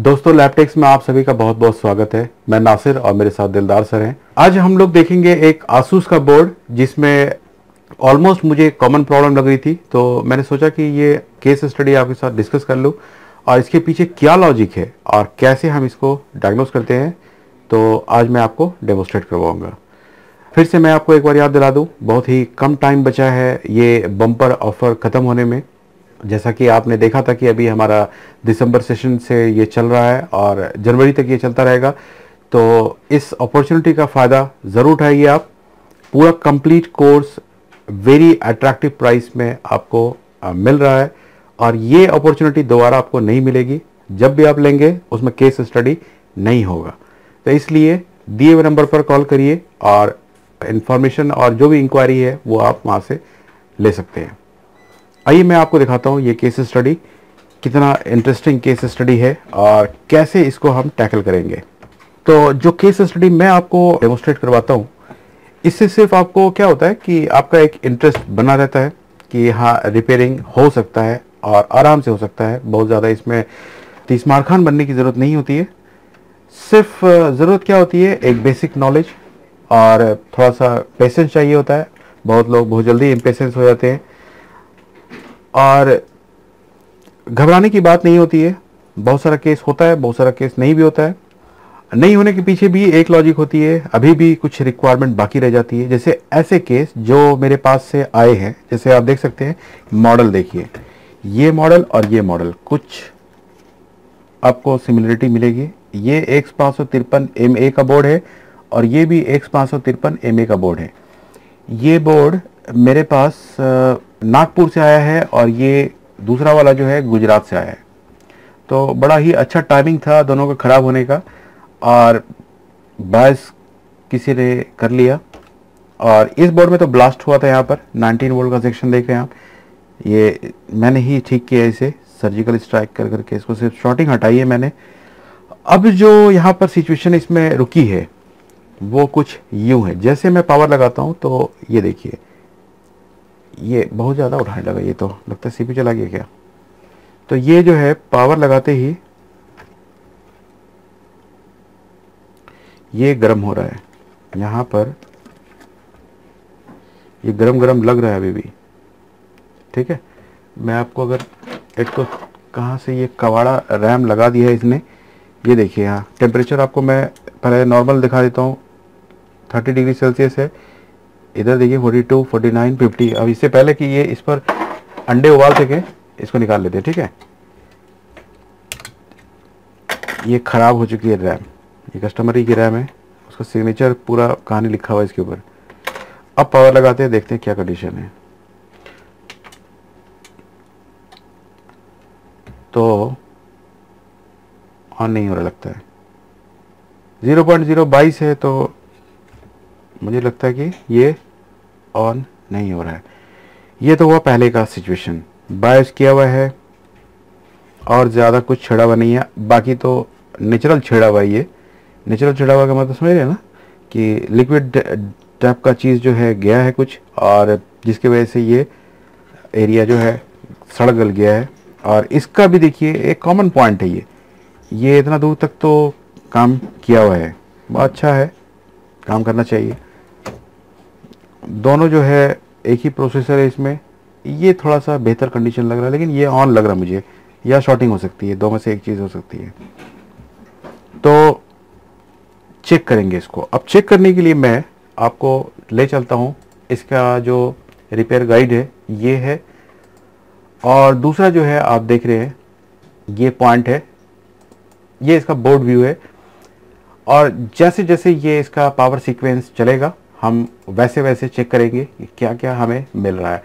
दोस्तों लैपटेक्स में आप सभी का बहुत बहुत स्वागत है। मैं नासिर और मेरे साथ दिलदार सर हैं। आज हम लोग देखेंगे एक आसूस का बोर्ड जिसमें ऑलमोस्ट मुझे कॉमन प्रॉब्लम लग रही थी। तो मैंने सोचा कि ये केस स्टडी आपके साथ डिस्कस कर लूँ। और इसके पीछे क्या लॉजिक है और कैसे हम इसको डायग्नोस करते हैं तो आज मैं आपको डेमोस्ट्रेट करवाऊँगा। फिर से मैं आपको एक बार याद दिला दूँ, बहुत ही कम टाइम बचा है ये बम्पर ऑफ़र ख़त्म होने में। जैसा कि आपने देखा था कि अभी हमारा दिसंबर सेशन से ये चल रहा है और जनवरी तक ये चलता रहेगा। तो इस अपॉर्चुनिटी का फ़ायदा ज़रूर उठाइए आप। पूरा complete course very attractive price में आपको मिल रहा है और ये अपॉर्चुनिटी दोबारा आपको नहीं मिलेगी। जब भी आप लेंगे, उसमें केस स्टडी नहीं होगा। तो इसलिए दिए हुए नंबर पर कॉल करिए और इन्फॉर्मेशन और जो भी इंक्वायरी है, वो आप वहाँ से ले सकते हैं। आइए मैं आपको दिखाता हूँ ये केस स्टडी कितना इंटरेस्टिंग केस स्टडी है और कैसे इसको हम टैकल करेंगे। तो जो केस स्टडी मैं आपको डेमोस्ट्रेट करवाता हूँ, इससे सिर्फ़ आपको क्या होता है कि आपका एक इंटरेस्ट बना रहता है कि हाँ रिपेयरिंग हो सकता है और आराम से हो सकता है। बहुत ज़्यादा इसमें तीस मारखान बनने की ज़रूरत नहीं होती है। सिर्फ़ ज़रूरत क्या होती है? एक बेसिक नॉलेज और थोड़ा सा पेशेंस चाहिए होता है। बहुत लोग बहुत जल्दी इम्पेशेंस हो जाते हैं। और घबराने की बात नहीं होती है। बहुत सारा केस होता है, बहुत सारा केस नहीं भी होता है। नहीं होने के पीछे भी एक लॉजिक होती है, अभी भी कुछ रिक्वायरमेंट बाकी रह जाती है। जैसे ऐसे केस जो मेरे पास से आए हैं, जैसे आप देख सकते हैं मॉडल देखिए। ये मॉडल और ये मॉडल कुछ आपको सिमिलरिटी मिलेगी। ये एक्स पाँच सौ तिरपन एम ए का बोर्ड है और ये भी एक्स पाँच सौ तिरपन एम ए का बोर्ड है। ये बोर्ड मेरे पास नागपुर से आया है और ये दूसरा वाला जो है गुजरात से आया है। तो बड़ा ही अच्छा टाइमिंग था दोनों का ख़राब होने का और बायस किसी ने कर लिया। और इस बोर्ड में तो ब्लास्ट हुआ था यहाँ पर 19 वोल्ट का सेक्शन देख रहे हैं आप। ये मैंने ही ठीक किया इसे सर्जिकल स्ट्राइक कर करके इसको सिर्फ़ शॉर्टिंग हटाई है मैंने। अब जो यहाँ पर सिचुएशन इसमें रुकी है, वो कुछ यूँ है। जैसे मैं पावर लगाता हूँ तो ये देखिए ये बहुत ज़्यादा उठाने लगा ये तो। लगता है सीपी चला गया क्या? तो ये जो है पावर लगाते ही ये गर्म हो रहा है। यहाँ पर ये गरम गरम लग रहा है अभी भी। ठीक है? मैं आपको अगर एक तो कहाँ से ये कवाड़ा रैम लगा दिया है इसने, ये देखिए यहाँ। टेम्परेचर आपको मैं पहले नॉर्मल दिखा देता हूँ। थर्टी डिग्री सेल्सियस है। इधर देखिए forty two forty nine fifty अब इससे पहले कि ये इस पर अंडे उबाल सके, इसको निकाल लेते हैं, ठीक है? ये ख़राब हो चुकी है रैम। ये कस्टमर ही की रैम है, उसका सिग्नेचर पूरा कहानी लिखा हुआ है इसके ऊपर। अब पावर लगाते हैं, देखते हैं क्या कंडीशन है। तो ऑन नहीं हो रहा, लगता है। ज़ीरो पॉइंट ज़ीरो बाईस है तो मुझे लगता है कि ये ऑन नहीं हो रहा है। ये तो हुआ पहले का सिचुएशन बायस किया हुआ है और ज़्यादा कुछ छिड़ा हुआ नहीं है। बाकी तो नेचुरल छिड़ा हुआ है ये। नेचुरल छिड़ा हुआ का मतलब समझ रहे हैं ना? कि लिक्विड टाइप का चीज़ जो है, गया है कुछ और जिसकी वजह से ये एरिया जो है सड़ गल गया है। और इसका भी देखिए, एक कॉमन पॉइंट है ये। ये इतना दूर तक तो काम किया हुआ है। बहुत अच्छा है। काम करना चाहिए। दोनों जो है एक ही प्रोसेसर है इसमें। ये थोड़ा सा बेहतर कंडीशन लग रहा है, लेकिन ये ऑन लग रहा मुझे। या शॉर्टिंग हो सकती है, दो में से एक चीज़ हो सकती है। तो चेक करेंगे इसको। अब चेक करने के लिए मैं आपको ले चलता हूँ। इसका जो रिपेयर गाइड है, ये है। और दूसरा जो है, आप देख रहे हैं, ये पॉइंट है। ये इसका बोर्ड व्यू है। और जैसे जैसे ये इसका पावर सीक्वेंस चलेगा हम वैसे वैसे चेक करेंगे कि क्या क्या हमें मिल रहा है।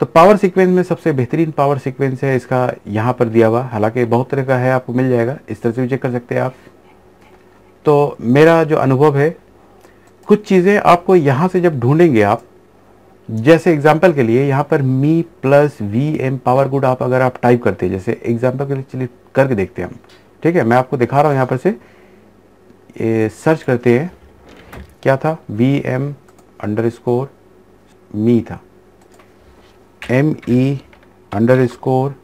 तो पावर सीक्वेंस में सबसे बेहतरीन पावर सीक्वेंस है, इसका यहाँ पर दिया हुआ। हालाँकि बहुत तरह का है, आपको मिल जाएगा। इस तरह से भी चेक कर सकते हैं आप। तो मेरा जो अनुभव है, कुछ चीज़ें आपको यहाँ से जब ढूंढेंगे आप, जैसे एग्ज़ाम्पल के लिए यहाँ पर me plus V M power good आप अगर आप टाइप करते हैं, जैसे एग्ज़ाम्पल के लिए चलिए करके देखते हैं हम। ठीक है, मैं आपको दिखा रहा हूँ यहाँ पर से। सर्च करते हैं। क्या था? V M underscore me था। एम ई अंडर स्कोर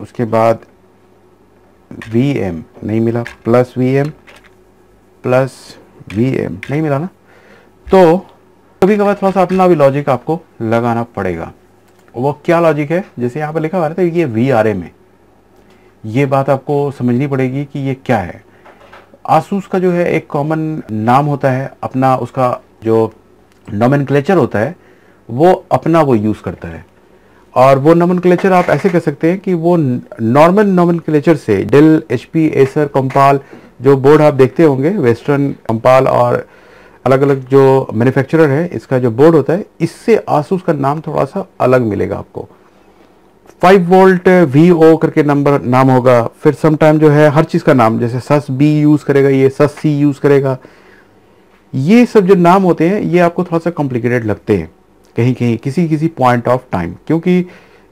उसके बाद वी एम नहीं मिला। Plus V M plus V M नहीं मिला ना? तो कभी कभार थोड़ा सा अपना भी लॉजिक आपको लगाना पड़ेगा। वो क्या लॉजिक है? जैसे यहाँ पर लिखा हुआ है ये वी आर एम है। ये बात आपको समझनी पड़ेगी कि ये क्या है। आसूस का जो है एक कॉमन नाम होता है, अपना उसका जो नॉमन होता है, वो अपना वो यूज़ करता है। और वो नॉमन आप ऐसे कह सकते हैं कि वो नॉर्मल नॉमन से Dell H P Acer Campal जो बोर्ड आप देखते होंगे वेस्टर्न कंपाल और अलग अलग जो मैन्युफैक्चरर है, इसका जो बोर्ड होता है, इससे आसूस का नाम थोड़ा सा अलग मिलेगा आपको। फाइव वोल्ट वी ओ करके नंबर नाम होगा। फिर समटाइम जो है, हर चीज़ का नाम, जैसे सस बी यूज़ करेगा, ये सस सी यूज़ करेगा। ये सब जो नाम होते हैं, ये आपको थोड़ा सा कॉम्प्लिकेटेड लगते हैं, कहीं कहीं, किसी किसी पॉइंट ऑफ़ टाइम क्योंकि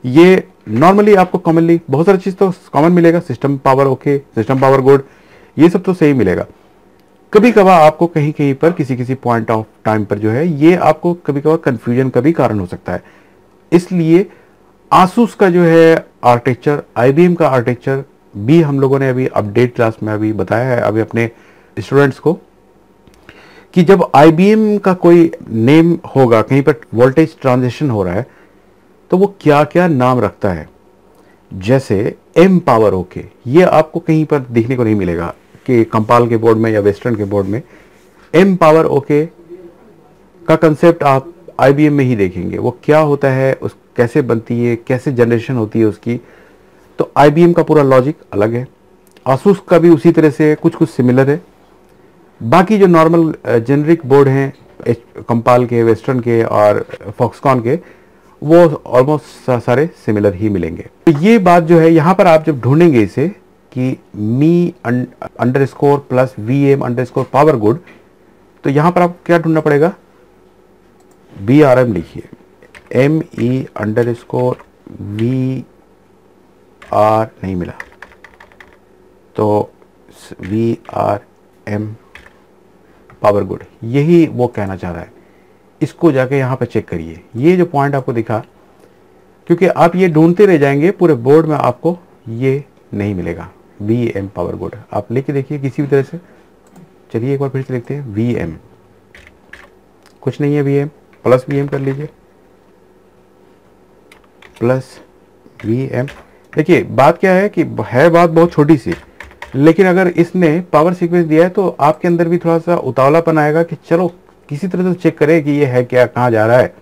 ये नॉर्मली आपको कॉमनली बहुत सारी चीज़ तो कॉमन मिलेगा system power okay system power good ये सब तो सही मिलेगा। कभी कभार आपको कहीं कहीं पर, किसी किसी पॉइंट ऑफ़ टाइम पर जो है, ये आपको कभी कभार कन्फ्यूज़न का भी कारण हो सकता है। इसलिए आसूस का जो है आर्किटेक्चर आईबीएम का आर्किटेक्चर भी हम लोगों ने अभी अपडेट क्लास में अभी बताया है, अभी अपने स्टूडेंट्स को, कि जब आईबीएम का कोई नेम होगा, कहीं पर वोल्टेज ट्रांजिशन हो रहा है तो वो क्या क्या नाम रखता है? जैसे एम पावर ओके ये आपको कहीं पर देखने को नहीं मिलेगा, कि कंपाल के बोर्ड में या वेस्टर्न के बोर्ड में एम पावर ओके का कंसेप्ट आप आईबीएम में ही देखेंगे। वो क्या होता है, उस कैसे बनती है, कैसे जनरेशन होती है उसकी। तो आईबीएम का पूरा लॉजिक अलग है। आसूस का भी उसी तरह से कुछ कुछ सिमिलर है। बाकी जो नॉर्मल जेनरिक बोर्ड हैं कंपाल के वेस्टर्न के और फॉक्सकॉन के, वो ऑलमोस्ट सारे सिमिलर ही मिलेंगे। तो ये बात जो है, यहाँ पर आप जब ढूंढेंगे इसे कि me underscore plus V M underscore power good तो यहाँ पर आपको क्या ढूंढना पड़ेगा? बी आर एम लिखिए। M E underscore V R नहीं मिला। तो V R M power good यही वो कहना चाह रहा है। इसको जाके यहाँ पर चेक करिए। ये जो पॉइंट आपको दिखा, क्योंकि आप ये ढूंढते रह जाएँगे, पूरे बोर्ड में आपको ये नहीं मिलेगा। वी एम पावर गुड आप लेके देखिए किसी भी तरह से। चलिए एक बार फिर से लिखते हैं। वी एम कुछ नहीं है V M plus V M कर लीजिए। प्लस वी एम देखिए, बात क्या है कि है बात बहुत छोटी सी, लेकिन अगर इसने पावर सीक्वेंस दिया है तो आपके अंदर भी थोड़ा सा उतावलापन आएगा कि चलो, किसी तरह से चेक करें कि ये है क्या, कहाँ जा रहा है।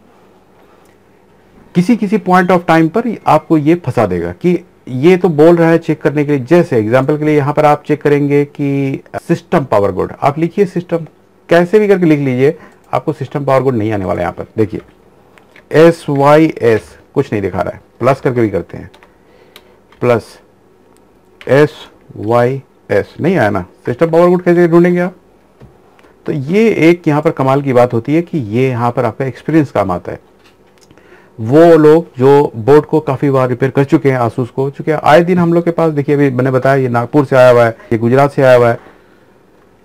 किसी किसी पॉइंट ऑफ़ टाइम पर आपको ये फंसा देगा कि ये तो बोल रहा है चेक करने के लिए। जैसे एग्ज़ाम्पल के लिए यहाँ पर आप चेक करेंगे कि सिस्टम पावर गुड आप लिखिए सिस्टम कैसे भी करके लिख लीजिए। आपको सिस्टम पावर गुड नहीं आने वाला यहाँ पर। देखिए एस वाई एस कुछ नहीं दिखा रहा है। प्लस करके भी करते हैं। प्लस एस वाई एस नहीं आया ना। सिस्टम पावर गुड कैसे ढूंढेंगे आप? तो ये एक यहाँ पर कमाल की बात होती है कि ये यहाँ पर आपका एक्सपीरियंस काम आता है। वो लोग जो बोर्ड को काफ़ी बार रिपेयर कर चुके हैं आसूस को, चूँकि आए दिन हम लोग के पास, देखिए अभी मैंने बताया, ये नागपुर से आया हुआ है, ये गुजरात से आया हुआ है।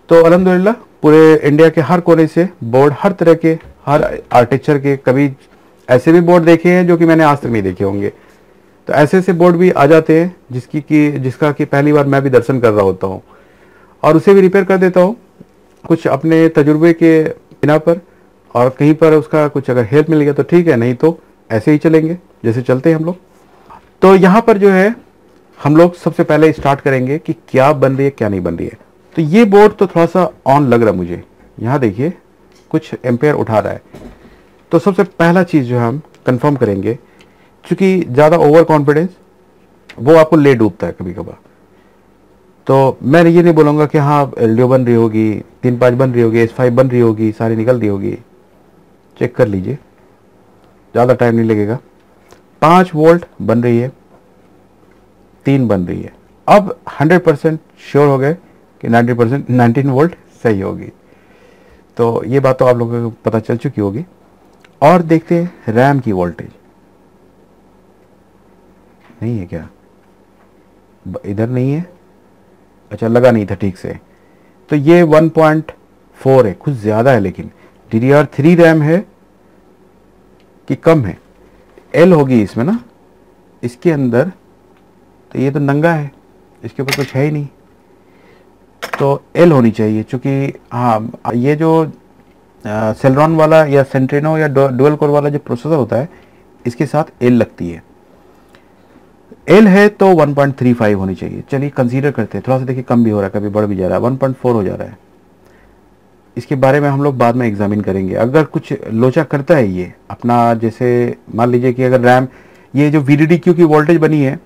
तो अलहमदिल्ला पूरे इंडिया के हर कोने से बोर्ड, हर तरह के, हर आर्टिक्चर के कभी ऐसे भी बोर्ड देखे हैं जो कि मैंने आज तक नहीं देखे होंगे। तो ऐसे ऐसे बोर्ड भी आ जाते हैं जिसकी कि, जिसका कि पहली बार मैं भी दर्शन कर रहा होता हूँ। और उसे भी रिपेयर कर देता हूँ। कुछ अपने तजुर्बे के बिना पर और कहीं पर उसका कुछ अगर हेल्प मिल गया तो ठीक है, नहीं तो ऐसे ही चलेंगे, जैसे चलते हैं हम लोग। तो यहाँ पर जो है, हम लोग सबसे पहले स्टार्ट करेंगे कि क्या बन रही है, क्या नहीं बन रही है। तो ये बोर्ड तो थोड़ा सा ऑन लग रहा मुझे। यहाँ देखिए, कुछ एम्पेयर उठा रहा है। तो सबसे पहला चीज़ जो हम कंफर्म करेंगे क्योंकि ज़्यादा ओवर कॉन्फिडेंस वो आपको ले डूबता है कभी कभार तो मैं ये नहीं बोलूँगा कि हाँ एल बन रही होगी, तीन पाँच बन रही होगी एस फाइव बन रही होगी, सारी निकल रही होगी। चेक कर लीजिए। ज़्यादा टाइम नहीं लगेगा। पाँच वोल्ट बन रही है, तीन बन रही है। अब 100 परसेंट श्योर हो गए कि 90 परसेंट नाइनटीन वोल्ट सही होगी। तो ये बात तो आप लोगों को पता चल चुकी होगी। और देखते हैं रैम की वोल्टेज नहीं है क्या? इधर नहीं है? अच्छा लगा नहीं था ठीक से। तो ये 1.4 है, कुछ ज़्यादा है लेकिन। D D R three RAM है कि कम है? एल होगी इसमें ना, इसके अंदर तो ये तो नंगा है, इसके ऊपर कुछ है ही नहीं। तो एल होनी चाहिए क्योंकि हाँ ये जो सेलरॉन वाला या सेंट्रेनो या डुअल कोर वाला जो प्रोसेसर होता है, इसके साथ एल लगती है। एल है तो 1.35 होनी चाहिए। चलिए कंसीडर करते हैं। थोड़ा सा देखिए कम भी हो रहा है, कभी बढ़ भी जा रहा है। 1.4 हो जा रहा है। इसके बारे में हम लोग बाद में एग्जामिन करेंगे। अगर कुछ लोचा करता है ये, अपना जैसे मान लीजिए कि अगर रैम ये जो वी क्यू की वोल्टेज बनी है,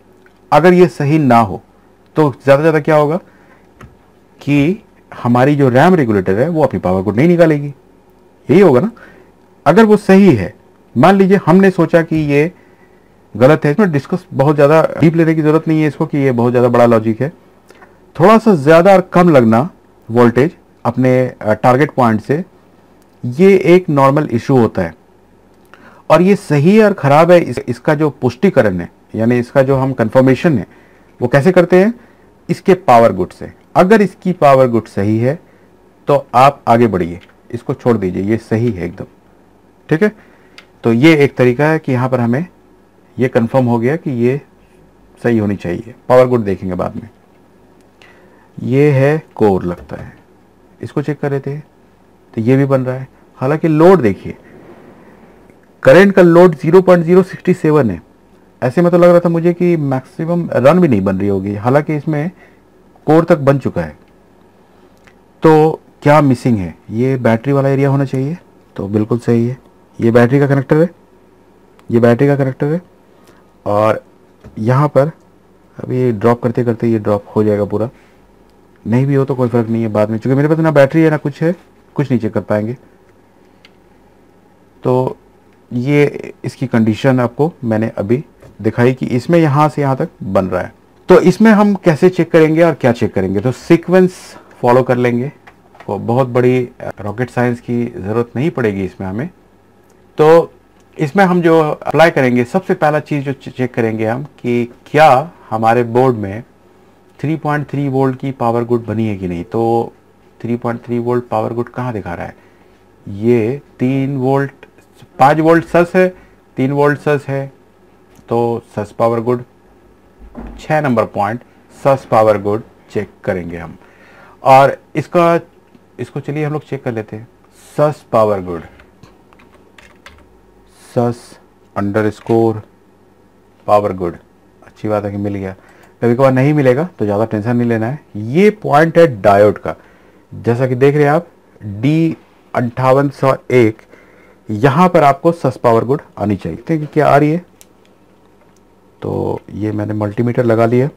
अगर ये सही ना हो तो ज़्यादा ज़्यादा क्या होगा? कि हमारी जो रैम रेगुलेटर है वो अपनी पावर को नहीं निकालेगी। यही होगा ना? अगर वो सही है मान लीजिए हमने सोचा कि ये गलत है इसमें डिस्कस बहुत ज़्यादा डीप लेने की ज़रूरत नहीं है इसको कि ये बहुत ज़्यादा बड़ा लॉजिक है। थोड़ा सा ज़्यादा और कम लगना वोल्टेज अपने टारगेट पॉइंट से ये एक नॉर्मल इशू होता है। और ये सही और ख़राब है इस, इसका जो पुष्टिकरण है यानी इसका जो हम कंफर्मेशन है वो कैसे करते हैं? इसके पावर गुड से। अगर इसकी पावर गुड सही है तो आप आगे बढ़िए। इसको छोड़ दीजिए, ये सही है एकदम। ठीक है? तो ये एक तरीका है कि यहाँ पर हमें ये कंफर्म हो गया कि ये सही होनी चाहिए। पावर गुड देखेंगे बाद में। ये है कोर लगता है। इसको चेक कर रहे थे तो ये भी बन रहा है। हालाँकि लोड देखिए। करंट का लोड 0.067 है। ऐसे में तो लग रहा था मुझे कि मैक्सिमम रन भी नहीं बन रही होगी। हालाँकि इसमें कोर तक बन चुका है। तो क्या मिसिंग है? ये बैटरी वाला एरिया होना चाहिए? तो बिल्कुल सही है। ये बैटरी का कनेक्टर है। ये बैटरी का कनेक्टर है। और यहाँ पर अभी ड्रॉप करते करते ये ड्रॉप हो जाएगा पूरा। नहीं भी हो तो कोई फ़र्क नहीं है बाद में चूँकि मेरे पास ना बैटरी है, ना कुछ है। कुछ नहीं चेक कर पाएँगे। तो ये, इसकी कंडीशन आपको मैंने अभी दिखाई कि इसमें यहाँ से यहाँ तक बन रहा है। तो इसमें हम कैसे चेक करेंगे और क्या चेक करेंगे? तो सीक्वेंस फॉलो कर लेंगे। तो बहुत बड़ी रॉकेट साइंस की ज़रूरत नहीं पड़ेगी इसमें हमें। तो इसमें हम जो अप्लाई करेंगे, सबसे पहला चीज़ जो चेक करेंगे हम कि क्या हमारे बोर्ड में 3.3 वोल्ट की पावर गुड बनी है कि नहीं? तो 3.3 वोल्ट पावर गुड कहाँ दिखा रहा है? ये तीन वोल्ट पाँच वोल्ट सस है, तीन वोल्ट सस है तो सस पावर गुड छः number point sus power good check करेंगे हम। और इसका, इसको चलिए हम लोग चेक कर लेते हैं। Sus power good sus underscore power good अच्छी बात है कि मिल गया। कभी कभार नहीं मिलेगा तो ज़्यादा टेंशन नहीं लेना है। ये पॉइंट है डायोड का। जैसा कि देख रहे हैं आप डी अंठावन सौ एक, यहाँ पर आपको सस पावर गुड आनी चाहिए। ठीक है क्या आ रही है। तो ये मैंने मल्टीमीटर लगा लिया।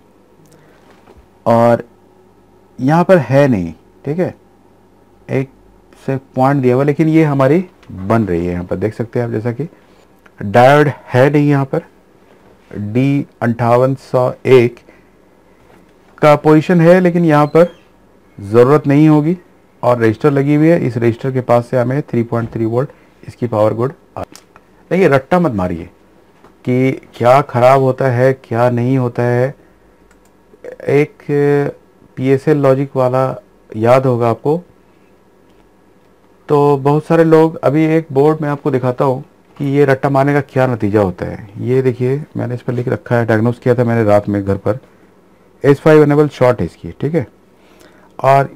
और यहाँ पर है नहीं, ठीक है? एक से पॉइंट दिया हुआ, लेकिन ये हमारी बन रही है यहाँ पर, देख सकते हैं आप जैसा कि डायोड है नहीं यहाँ पर। डी अंठावन सौ एक का पोजीशन है, लेकिन यहाँ पर ज़रूरत नहीं होगी। और रजिस्टर लगी हुई है, इस रजिस्टर के पास से हमें 3.3 वोल्ट इसकी पावर गुड आ देखिए, रट्टा मत मारिए। कि क्या ख़राब होता है, क्या नहीं होता है, एक पीएसएल लॉजिक वाला याद होगा आपको। तो बहुत सारे लोग, अभी एक बोर्ड में आपको दिखाता हूँ कि ये रट्टा मारने का क्या नतीजा होता है। ये देखिए, मैंने इस पर लिख रखा है डायग्नोस किया था मैंने रात में घर पर। एस फाइव एनेबल शॉर्ट है इसकी, ठीक है? और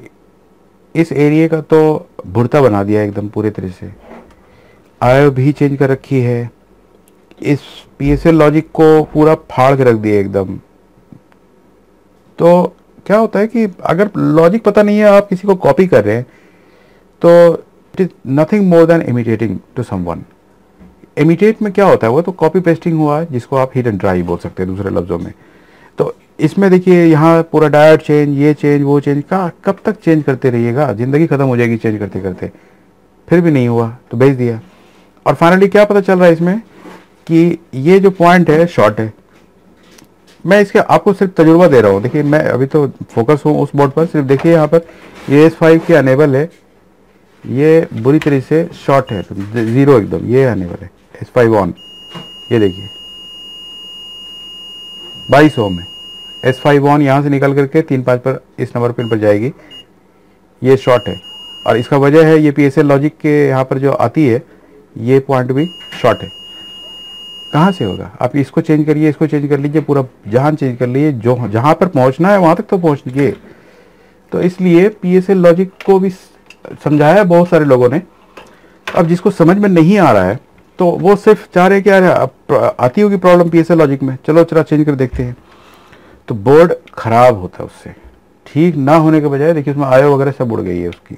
इस एरिए का तो भुरता बना दिया एकदम पूरे तरह से। आयो भी चेंज कर रखी है। इस पी एस एल लॉजिक को पूरा फाड़ के रख दिया एकदम। तो क्या होता है कि अगर लॉजिक पता नहीं है, आप किसी को कॉपी कर रहे हैं तो it is nothing more than imitating to someone imitate में क्या होता है वो तो कॉपी पेस्टिंग हुआ है जिसको आप हिट एंड ड्राई बोल सकते हैं दूसरे लफ्जों में। तो इसमें देखिए, यहाँ पूरा डायट चेंज ये चेंज वो चेंज का कब तक चेंज करते रहिएगा? ज़िंदगी ख़त्म हो जाएगी चेंज करते करते फिर भी नहीं हुआ तो भेज दिया। और फाइनली क्या पता चल रहा है इसमें? कि ये जो पॉइंट है शॉर्ट है। मैं इसके आपको सिर्फ़ तजुर्बा दे रहा हूँ। देखिए, मैं अभी तो फोकस हूँ उस बोर्ड पर। सिर्फ़ देखिए यहाँ पर, ये एस फाइव के अनेबल है। ये बुरी तरह से शॉर्ट है ज़ीरो एकदम। ये अनेबल है एस फाइव ऑन ये देखिए। बाईस ओम है। एस फाइव वन यहाँ से निकल करके तीन पाँच पर, इस नंबर पिन पर जाएगी। ये शॉर्ट है। और इसका वजह है, ये पी एस एल लॉजिक के यहाँ पर जो आती है, ये पॉइंट भी शॉर्ट है। कहाँ से होगा? आप इसको चेंज करिए, इसको चेंज कर लीजिए, पूरा जहान चेंज कर लीजिए जो, जहाँ पर पहुँचना है, वहाँ तक तो पहुँचिए। तो इसलिए पी एस एल लॉजिक को भी समझाया है बहुत सारे लोगों ने। अब जिसको समझ में नहीं आ रहा है तो वो सिर्फ़ चाह रहे क्या आती होगी problem P S L logic में। चलो चला चेंज कर देखते हैं। तो बोर्ड खराब होता है उससे। ठीक ना होने के बजाय, देखिए उसमें आयो वगैरह सब उड़ गई है उसकी।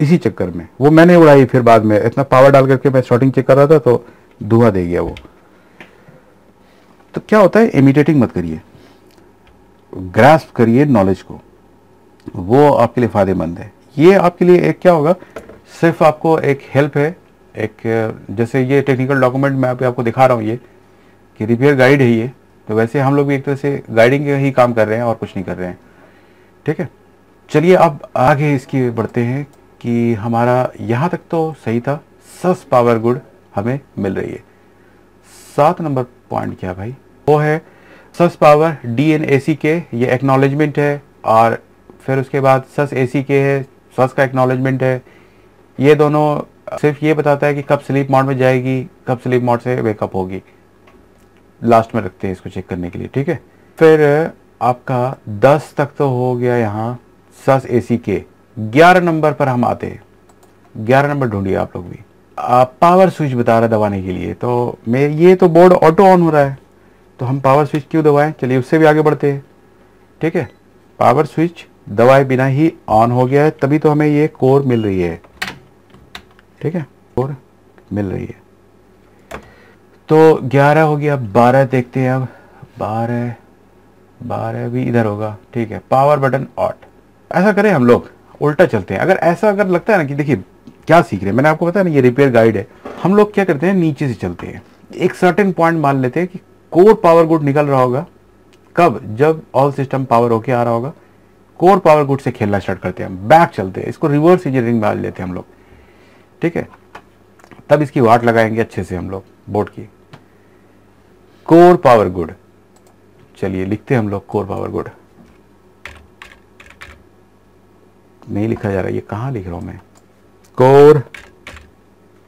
इसी चक्कर में। वो मैंने उड़ाई फिर बाद में। इतना पावर डाल करके मैं शॉर्टिंग चेक कर रहा था तो धुआँ दे गया वो। तो क्या होता है? इमिटेटिंग मत करिए। ग्रास्प करिए नॉलेज को। वो आपके लिए फ़ायदेमंद है। ये आपके लिए एक क्या होगा? सिर्फ़ आपको एक हेल्प है। एक, जैसे ये टेक्निकल डॉक्यूमेंट मैं आपको दिखा रहा हूँ ये, कि रिपेयर गाइड है ये। तो वैसे हम लोग भी एक तरह से गाइडिंग ही काम कर रहे हैं और कुछ नहीं कर रहे हैं। ठीक है? चलिए अब आगे इसकी बढ़ते हैं कि हमारा यहाँ तक तो सही था। सस पावर गुड हमें मिल रही है। सात नंबर पॉइंट क्या भाई? वो है sus power D N A C के, ये एक्नॉलेजमेंट है, और फिर उसके बाद सस ए सी के है, सस का एक्नॉलेजमेंट है। ये दोनों सिर्फ़ ये बताता है कि कब स्लीप मोड में जाएगी, कब स्लीप मोड से वेकअप होगी। लास्ट में रखते हैं इसको चेक करने के लिए, ठीक है? फिर आपका 10 तक तो हो गया यहाँ सस ए सी के। 11 नंबर पर हम आते हैं। 11 नंबर ढूंढिए आप लोग भी। आप पावर स्विच बता रहा दबाने के लिए तो मैं, ये तो बोर्ड ऑटो ऑन हो रहा है। तो हम पावर स्विच क्यों दबाएँ? चलिए उससे भी आगे बढ़ते हैं। ठीक है? पावर स्विच दवाए बिना ही ऑन हो गया है, तभी तो हमें ये कोर मिल रही है। ठीक है? कोर मिल रही है। तो 11 हो गया 12 देखते हैं, अब 12 12 भी इधर होगा। ठीक है? पावर बटन ऑट ऐसा करें हम लोग, उल्टा चलते हैं। अगर ऐसा अगर लगता है ना कि देखिए, क्या सीख रहे हैं? मैंने आपको बताया ना, ये रिपेयर गाइड है। हम लोग क्या करते हैं? नीचे से चलते हैं। एक सर्टेन पॉइंट मान लेते हैं कि कोर पावर गुड निकल रहा होगा। कब? जब ऑल सिस्टम पावर होके आ रहा होगा। कोर पावर गुड से खेलना स्टार्ट करते हैं। बैक चलते हैं। इसको रिवर्स इंजीनियरिंग में लेते हैं हम लोग। ठीक है? तब इसकी वाट लगाएँगे अच्छे से हम लोग बोर्ड की। Core power good. चलिए लिखते हैं हम लोग कोर पावर गुड। नहीं लिखा जा रहा, ये कहाँ लिख रहा हूँ मैं? कोर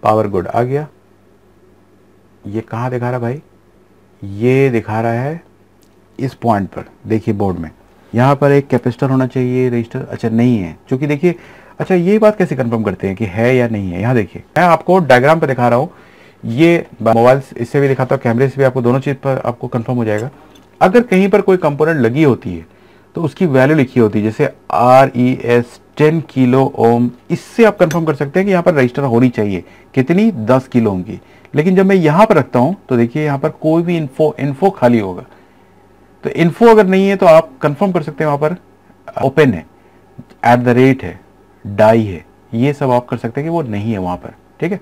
पावर गुड आ गया। ये कहाँ दिखा रहा भाई? ये दिखा रहा है इस पॉइंट पर। देखिए बोर्ड में। यहाँ पर एक कैपेसिटर होना चाहिए रजिस्टर अच्छा नहीं है। क्योंकि देखिए अच्छा ये बात कैसे कंफर्म करते हैं कि है या नहीं है? यहाँ देखिए। मैं आपको डायग्राम पर दिखा रहा हूँ। ये मोबाइल इससे भी दिखाता हूँ कैमरे से भी आपको, दोनों चीज़ पर आपको कंफर्म हो जाएगा। अगर कहीं पर कोई कंपोनेंट लगी होती है तो उसकी वैल्यू लिखी होती है, जैसे R E S ten kilo ohm इससे आप कंफर्म कर सकते हैं कि यहाँ पर रजिस्टर होनी चाहिए। कितनी? दस किलो ओम की। लेकिन जब मैं यहाँ पर रखता हूँ तो देखिए यहाँ पर कोई भी इन्फो इन्फो खाली होगा। तो इन्फो अगर नहीं है तो आप कंफर्म कर सकते हैं वहाँ पर ओपन है एट द रेट है डाई है, ये सब आप कर सकते हैं कि वो नहीं है वहाँ पर, ठीक है?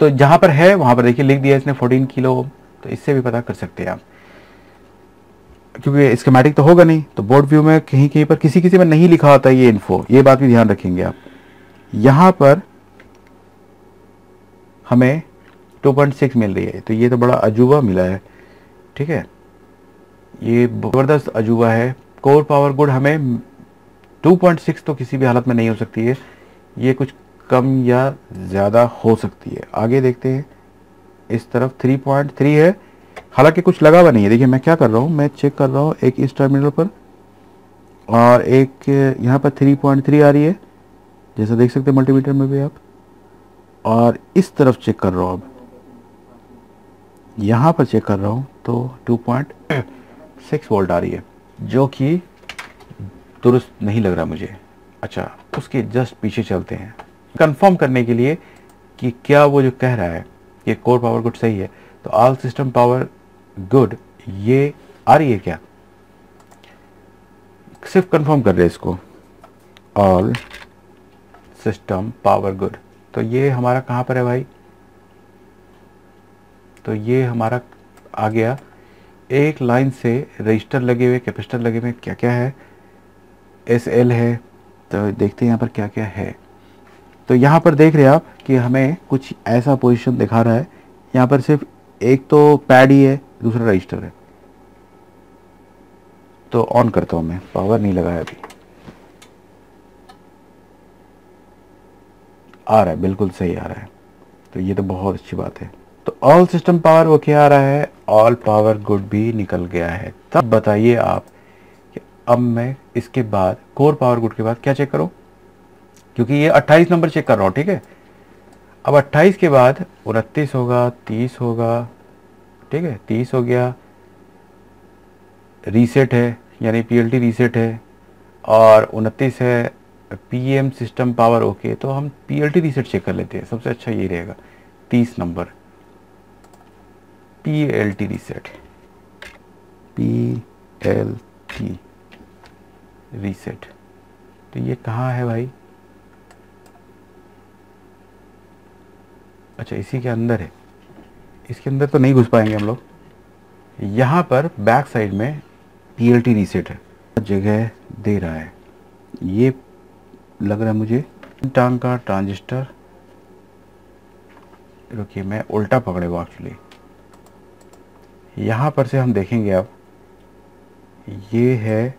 तो जहाँ पर है, वहाँ पर देखिए लिख दिया इसने 14 किलो तो इससे भी पता कर सकते हैं आप। क्योंकि स्कीमेटिक तो होगा नहीं तो बोर्ड व्यू में कहीं कहीं पर किसी किसी में नहीं लिखा होता ये इन्फो ये बात भी ध्यान रखेंगे आप। यहाँ पर हमें 2.6 मिल रही है। तो ये तो बड़ा अजूबा मिला है। ठीक है? ये ज़बरदस्त अजूबा है। कोर पावर गुड हमें 2.6 तो किसी भी हालत में नहीं हो सकती है। ये कुछ कम या ज़्यादा हो सकती है। आगे देखते हैं। इस तरफ़ 3.3 है। हालाँकि कुछ लगा हुआ नहीं है। देखिए, मैं क्या कर रहा हूँ? मैं चेक कर रहा हूँ एक इस टर्मिनल पर। और एक, यहाँ पर 3.3 आ रही है। जैसा देख सकते हैं मल्टीमीटर में भी आप। और इस तरफ़ चेक कर रहा हूँ अब। यहाँ पर चेक कर रहा हूँ तो टू पॉइंट सिक्स वोल्ट आ रही है, जो कि दुरुस्त नहीं लग रहा मुझे। अच्छा उसके जस्ट पीछे चलते हैं। कंफर्म करने के लिए कि क्या वो जो कह रहा है कि कोर पावर गुड सही है? तो ऑल सिस्टम पावर गुड ये आ रही है क्या? सिर्फ़ कंफर्म कर रहे इसको। ऑल सिस्टम पावर गुड तो ये हमारा कहाँ पर है भाई? तो ये हमारा आ गया। एक लाइन से रजिस्टर लगे हुए, कैपेसिटर लगे हुए क्या क्या है? एस एल है तो देखते हैं यहाँ पर क्या क्या है। तो यहाँ पर देख रहे हैं आप कि हमें कुछ ऐसा पोजीशन दिखा रहा है। यहाँ पर सिर्फ़ एक तो पैड ही है, दूसरा रजिस्टर है। तो ऑन करता हूँ मैं पावर नहीं लगाया अभी। आ रहा है, बिल्कुल सही आ रहा है। तो ये तो बहुत अच्छी बात है। तो ऑल सिस्टम पावर ओके आ रहा है? ऑल पावर गुड भी निकल गया है। तब बताइए आप कि अब मैं इसके बाद कोर पावर गुड के बाद क्या चेक करूँ? क्योंकि ये 28 नंबर चेक कर रहा हूँ, ठीक है? अब 28 के बाद उनतीस होगा 30 होगा, ठीक है? 30 हो गया। रीसेट है, यानी पीएलटी रीसेट है। और उनतीस है पीएम सिस्टम पावर ओके तो हम पीएलटी रीसेट चेक कर लेते हैं। सबसे अच्छा ये रहेगा 30 number P L T reset P L T reset तो ये कहाँ है भाई? अच्छा इसी के अंदर है। इसके अंदर तो नहीं घुस पाएँगे हम लोग। यहाँ पर बैक साइड में पी एल टी रीसेट है। जगह दे रहा है। ये लग रहा है मुझे। टांग का ट्रांजिस्टर रुकिए, मैं उल्टा पकड़े हुआ एक्चुअली यहाँ पर से हम देखेंगे अब, ये है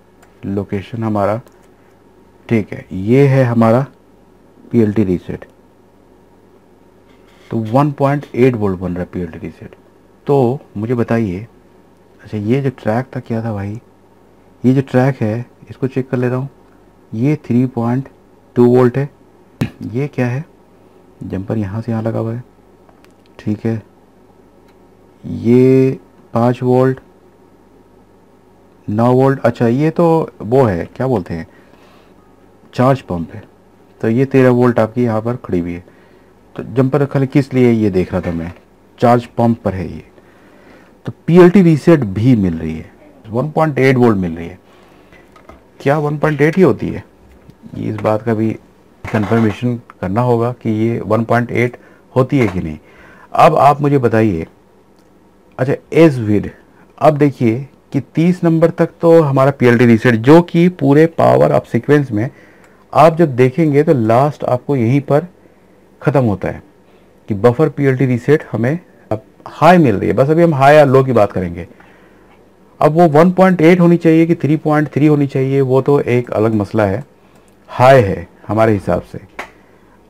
लोकेशन हमारा, ठीक है, ये है हमारा पीएलटी रीसेट तो 1.8 वोल्ट बन रहा है पीएलटी रीसेट तो मुझे बताइए अच्छा ये जो ट्रैक था, क्या था भाई? ये जो ट्रैक है, इसको चेक कर लेता हूँ. ये 3.2 वोल्ट है. ये क्या है? जंपर यहाँ से यहाँ लगा हुआ है. ठीक है. ये पाँच वोल्ट, नौ वोल्ट अच्छा ये तो वो है, क्या बोलते हैं? चार्ज पंप है। तो ये तेरह वोल्ट आपकी यहाँ पर खड़ी हुई है। तो जंपर खाली किस लिए ये देख रहा था मैं? चार्ज पंप पर है ये। तो पीएलटी रीसेट भी मिल रही है। 1.8 वोल्ट मिल रही है। क्या 1.8 ही होती है? ये इस बात का भी कंफर्मेशन करना होगा कि ये 1.8 होती है कि नहीं। अब आप मुझे बताइए अच्छा एज विड अब देखिए कि 30 नंबर तक तो हमारा पी एल रीसेट जो कि पूरे पावर ऑफ़ सीक्वेंस में, आप जब देखेंगे तो लास्ट आपको यहीं पर ख़त्म होता है कि बफर पी एल रीसेट हमें अब हाई मिल रही है। बस अभी हम हाई या लो की बात करेंगे। अब वो 1.8 होनी चाहिए कि 3.3 होनी चाहिए, वो तो एक अलग मसला है। हाई है हमारे हिसाब से।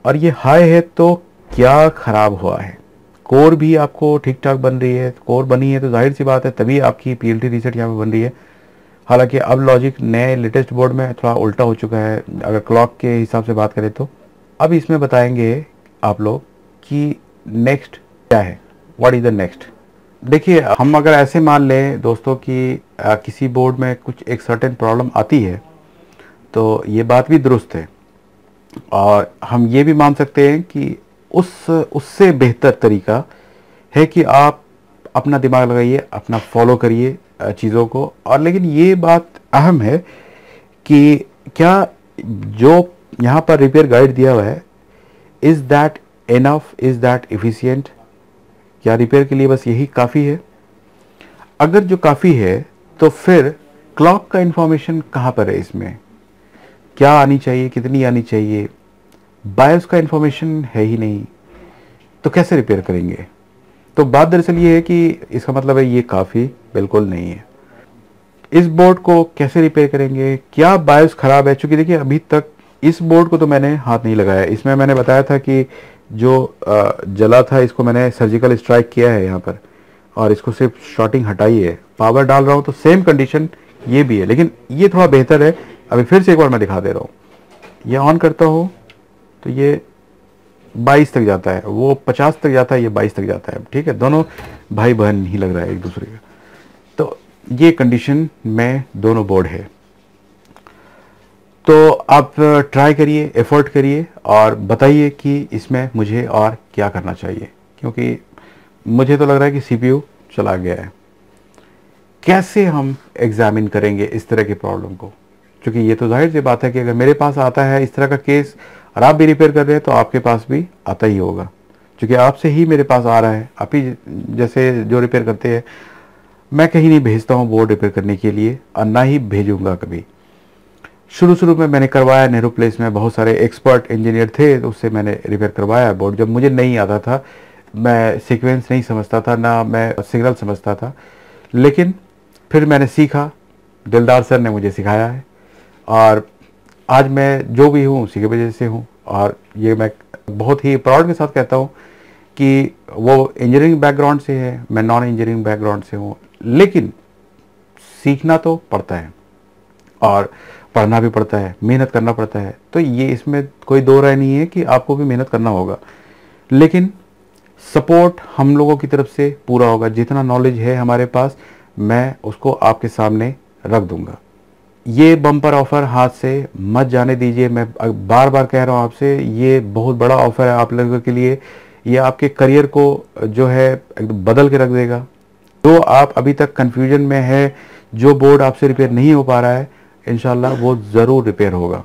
और ये हाई है तो क्या ख़राब हुआ है? कोर भी आपको ठीक ठाक बन रही है कोर बनी है तो ज़ाहिर सी बात है तभी आपकी पी एल टी रीसेट यहाँ पर बन रही है। हालाँकि अब लॉजिक नए लेटेस्ट बोर्ड में थोड़ा उल्टा हो चुका है अगर क्लॉक के हिसाब से बात करें तो। अब इसमें बताएँगे आप लोग कि नेक्स्ट क्या है व्हाट इज़ द नेक्स्ट देखिए हम अगर ऐसे मान लें दोस्तों कि आ, किसी बोर्ड में कुछ एक सर्टेन प्रॉब्लम आती है तो ये बात भी दुरुस्त है। और हम ये भी मान सकते हैं कि उस, उससे बेहतर तरीका है कि आप अपना दिमाग लगाइए, अपना फॉलो करिए चीज़ों को। और लेकिन ये बात अहम है कि क्या जो यहाँ पर रिपेयर गाइड दिया हुआ है is that enough is that efficient क्या रिपेयर के लिए बस यही काफ़ी है? अगर जो काफ़ी है तो फिर क्लॉक का इंफॉर्मेशन कहाँ पर है इसमें? क्या आनी चाहिए, कितनी आनी चाहिए? बायोस का इंफॉर्मेशन है ही नहीं तो कैसे रिपेयर करेंगे? तो बात दरअसल ये है कि इसका मतलब है ये काफ़ी बिल्कुल नहीं है। इस बोर्ड को कैसे रिपेयर करेंगे? क्या बायोस ख़राब है? चूँकि देखिए, अभी तक इस बोर्ड को तो मैंने हाथ नहीं लगाया। इसमें मैंने बताया था कि जो जला था, इसको मैंने सर्जिकल स्ट्राइक किया है यहाँ पर, और इसको सिर्फ़ शॉर्टिंग हटाई है। पावर डाल रहा हूँ तो सेम कंडीशन ये भी है। लेकिन ये थोड़ा बेहतर है। अभी फिर से एक बार मैं दिखा दे रहा हूँ। ये ऑन करता हूँ। तो ये 22 तक जाता है, वो 50 तक जाता है, ये 22 तक जाता है। ठीक है, दोनों भाई बहन ही लग रहा है एक दूसरे का। तो ये कंडीशन में दोनों बोर्ड है। तो आप ट्राई करिए एफर्ट करिए और बताइए कि इसमें मुझे और क्या करना चाहिए। क्योंकि मुझे तो लग रहा है कि सीपीयू चला गया है। कैसे हम एग्जामिन करेंगे इस तरह की प्रॉब्लम को? क्योंकि ये तो ज़ाहिर सी बात है कि अगर मेरे पास आता है इस तरह का केस और आप भी रिपेयर कर रहे हैं तो आपके पास भी आता ही होगा। क्योंकि आपसे ही मेरे पास आ रहा है। आप ही जैसे जो रिपेयर करते हैं, मैं कहीं नहीं भेजता हूँ बोर्ड रिपेयर करने के लिए और ना ही भेजूँगा कभी। शुरू शुरू में मैंने करवाया नेहरू प्लेस में, बहुत सारे एक्सपर्ट इंजीनियर थे तो उससे मैंने रिपेयर करवाया बोर्ड जब मुझे नहीं आता था, मैं सीक्वेंस नहीं समझता था, ना मैं सिग्नल समझता था। लेकिन फिर मैंने सीखा, दिलदार सर ने मुझे सिखाया है। और आज मैं जो भी हूँ, उसी की वजह से हूँ। और ये मैं बहुत ही प्राउड के साथ कहता हूँ कि वो इंजीनियरिंग बैकग्राउंड से है, मैं नॉन इंजीनियरिंग बैकग्राउंड से हूँ। लेकिन सीखना तो पड़ता है और पढ़ना भी पड़ता है, मेहनत करना पड़ता है। तो ये इसमें कोई दो राय नहीं है कि आपको भी मेहनत करना होगा। लेकिन सपोर्ट हम लोगों की तरफ़ से पूरा होगा। जितना नॉलेज है हमारे पास, मैं उसको आपके सामने रख दूँगा। ये बम्पर ऑफ़र हाथ से मत जाने दीजिए। मैं बार बार कह रहा हूँ आपसे, ये बहुत बड़ा ऑफ़र है आप लोगों के लिए। ये आपके करियर को जो है एकदम बदल के रख देगा। जो आप अभी तक कंफ्यूजन में है, जो बोर्ड आपसे रिपेयर नहीं हो पा रहा है इनशाला वो ज़रूर रिपेयर होगा।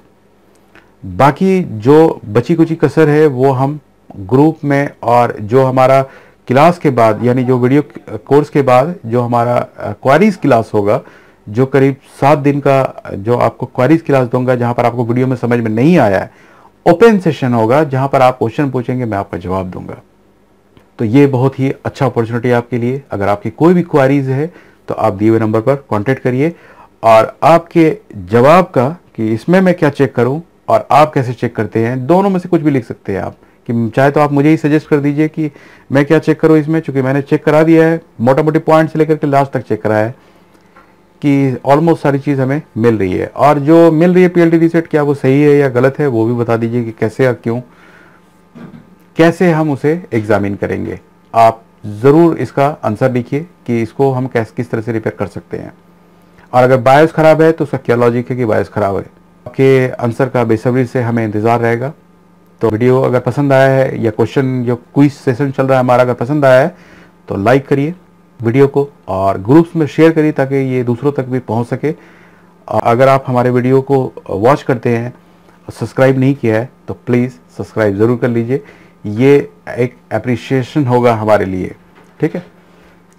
बाकी जो बची कुची कसर है, वो हम ग्रुप में और जो हमारा क्लास के बाद, यानी जो वीडियो कोर्स के बाद जो हमारा क्वारीज क्लास होगा जो करीब सात दिन का, जो आपको क्वारीज क्लास दूँगा जहाँ पर आपको वीडियो में समझ में नहीं आया है ओपन सेशन होगा, जहाँ पर आप क्वेश्चन पूछेंगे, मैं आपका जवाब दूँगा। तो ये बहुत ही अच्छा अपॉर्चुनिटी आपके लिए। अगर आपकी कोई भी क्वारीज है तो आप दिए हुए नंबर पर कॉन्टेक्ट करिए। और आपके जवाब का कि इसमें मैं क्या चेक करूँ, और आप कैसे चेक करते हैं, दोनों में से कुछ भी लिख सकते हैं आप। कि चाहे तो आप मुझे ही सजेस्ट कर दीजिए कि मैं क्या चेक करूँ इसमें, चूँकि मैंने चेक करा दिया है मोटा मोटी पॉइंट से लेकर के लास्ट तक चेक करा है। कि ऑलमोस्ट सारी चीज़ हमें मिल रही है। और जो मिल रही है पीएलटी रीसेट क्या वो सही है या गलत है, वो भी बता दीजिए कि कैसे या क्यों। कैसे हम उसे एग्जामिन करेंगे। आप ज़रूर इसका आंसर लिखिए कि इसको हम कैस, किस तरह से रिपेयर कर सकते हैं। और अगर बायोस ख़राब है तो उसका क्या लॉजिक है कि बायोस ख़राब है। आपके आंसर का बेसब्री से हमें इंतज़ार रहेगा। तो वीडियो अगर पसंद आया है या क्वेश्चन जो क्विज सेशन चल रहा है हमारा, अगर पसंद आया है तो लाइक करिए। वीडियो को और ग्रुप्स में शेयर करिए ताकि ये दूसरों तक भी पहुँच सके। अगर आप हमारे वीडियो को वॉच करते हैं सब्सक्राइब नहीं किया है तो प्लीज़ सब्सक्राइब ज़रूर कर लीजिए। ये एक अप्रिशिएशन होगा हमारे लिए, ठीक है?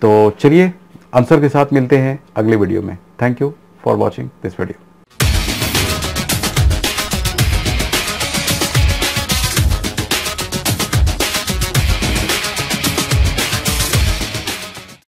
तो चलिए आंसर के साथ मिलते हैं अगले वीडियो में। Thank you for watching this video